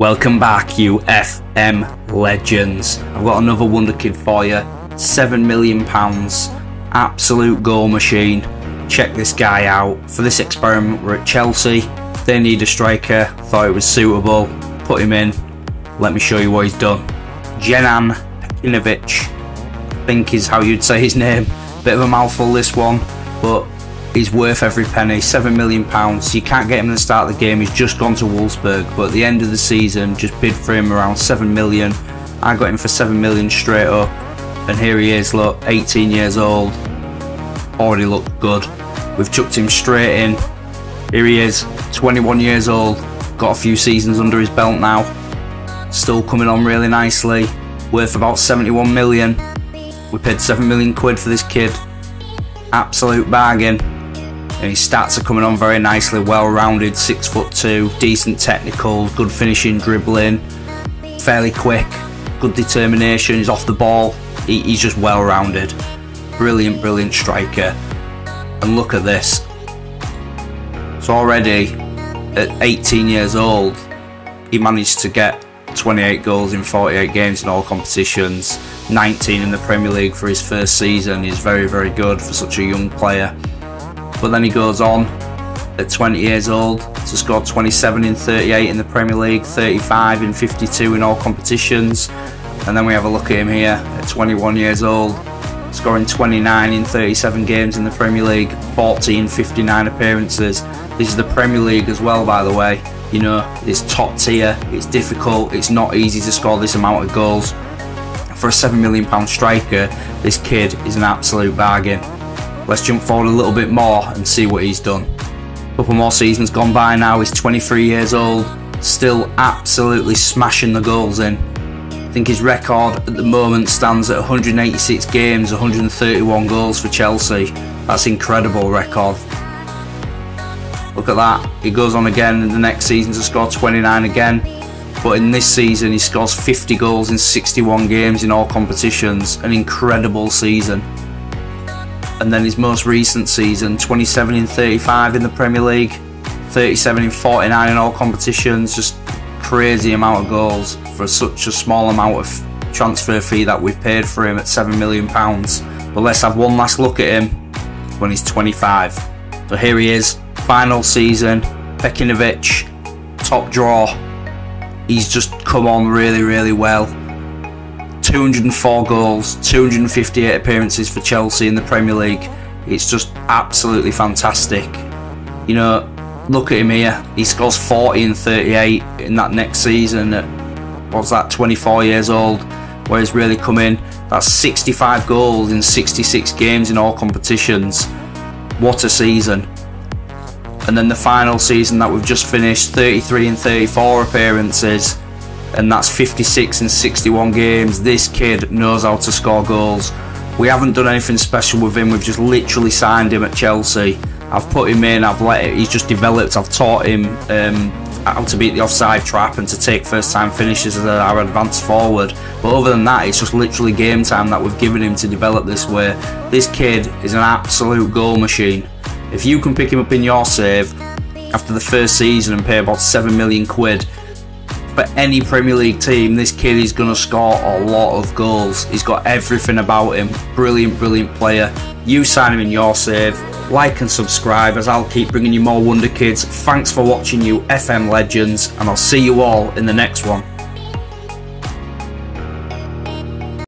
Welcome back, you FM legends. I've got another wonder kid for you. Seven million pounds, absolute goal machine. Check this guy out. For this experiment, we're at Chelsea. They need a striker. Thought it was suitable. Put him in. Let me show you what he's done. Dženan Pejčinović, I think is how you'd say his name. Bit of a mouthful this one, but he's worth every penny. Seven million pounds. You can't get him at the start of the game. He's just gone to Wolfsburg, but at the end of the season, just bid for him around seven million. I got him for seven million straight up, and here he is. Look, 18 years old. Already looked good. We've chucked him straight in. Here he is, 21 years old. Got a few seasons under his belt now. Still coming on really nicely. Worth about 71 million. We paid 7 million quid for this kid. Absolute bargain and his stats are coming on very nicely, well rounded, six foot two, decent technical, good finishing, dribbling, fairly quick, good determination, he's off the ball, he, he's just well rounded. Brilliant, brilliant striker. And look at this. So already at 18 years old, he managed to get 28 goals in 48 games in all competitions, 19 in the Premier League for his first season. He's very, very good for such a young player but then he goes on at 20 years old to score 27 in 38 in the Premier League, 35 in 52 in all competitions. And then we have a look at him here at 21 years old, scoring 29 in 37 games in the Premier League, 14 59 appearances. This is the Premier League as well, by the way. You know, it's top tier, it's difficult, it's not easy to score this amount of goals. For a £7 million striker, this kid is an absolute bargain. Let's jump forward a little bit more and see what he's done. A couple more seasons gone by now, he's 23 years old, still absolutely smashing the goals in. I think his record at the moment stands at 186 games, 131 goals for Chelsea. That's incredible record. Look at that. He goes on again in the next season to score 29 again. But in this season, he scores 50 goals in 61 games in all competitions. An incredible season and then his most recent season 27 in 35 in the Premier League 37 in 49 in all competitions just crazy amount of goals for such a small amount of transfer fee that we've paid for him at 7 million pounds. But let's have one last look at him when he's 25 so here he is final season Pejčinović top draw. He's just come on really really well 204 goals, 258 appearances for Chelsea in the Premier League. It's just absolutely fantastic. You know, look at him here. He scores 40 and 38 in that next season at, what's that, 24 years old, where he's really come in. That's 65 goals in 66 games in all competitions. What a season. And then the final season that we've just finished, 33 and 34 appearances and that's 56 and 61 games. This kid knows how to score goals. We haven't done anything special with him. We've just literally signed him at Chelsea. I've put him in. I've let it. He's just developed. I've taught him um, how to beat the offside trap and to take first-time finishes as our advance forward. But other than that, it's just literally game time that we've given him to develop this way. This kid is an absolute goal machine. If you can pick him up in your save after the first season and pay about seven million quid, for any Premier League team, this kid is going to score a lot of goals. He's got everything about him. Brilliant, brilliant player. You sign him in your save. Like and subscribe as I'll keep bringing you more Wonder Kids. Thanks for watching you FM Legends and I'll see you all in the next one.